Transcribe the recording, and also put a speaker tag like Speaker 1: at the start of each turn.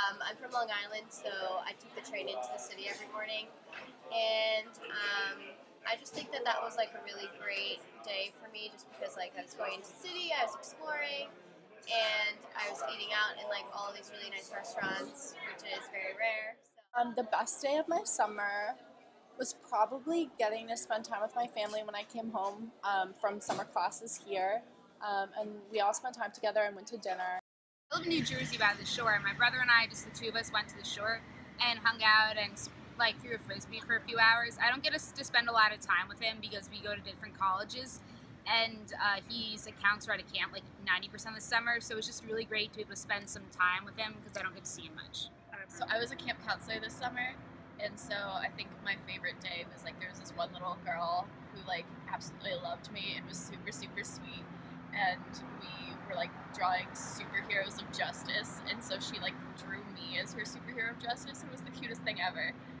Speaker 1: Um, I'm from Long Island, so I took the train into the city every morning, and um, I just think that that was like a really great day for me, just because like I was going into the city, I was exploring, and I was eating out in like all these really nice restaurants, which is very rare. So.
Speaker 2: Um, the best day of my summer was probably getting to spend time with my family when I came home um, from summer classes here. Um, and we all spent time together and went to dinner.
Speaker 3: I live in New Jersey by the shore. and My brother and I, just the two of us, went to the shore and hung out and like threw a frisbee for a few hours. I don't get to spend a lot of time with him because we go to different colleges, and uh, he's a counselor at a camp like 90% of the summer. So it's just really great to be able to spend some time with him because I don't get to see him much.
Speaker 4: So I was a camp counselor this summer, and so I think my favorite day was like there was this one little girl who like absolutely loved me and was super super sweet and drawing superheroes of justice and so she like drew me as her superhero of justice it was the cutest thing ever